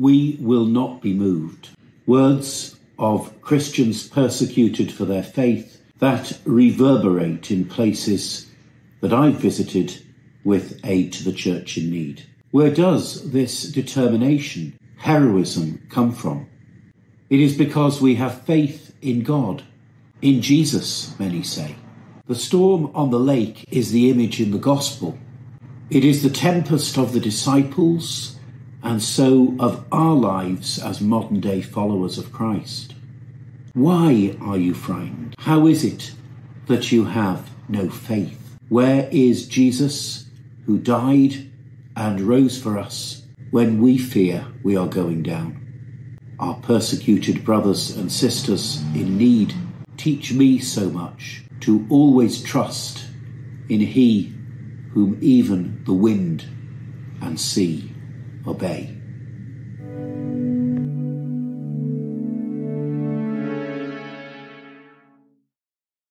We will not be moved. Words of Christians persecuted for their faith that reverberate in places that I've visited with aid to the church in need. Where does this determination, heroism, come from? It is because we have faith in God, in Jesus, many say. The storm on the lake is the image in the gospel. It is the tempest of the disciples and so of our lives as modern day followers of Christ. Why are you frightened? How is it that you have no faith? Where is Jesus who died and rose for us when we fear we are going down? Our persecuted brothers and sisters in need teach me so much to always trust in He whom even the wind and sea obey.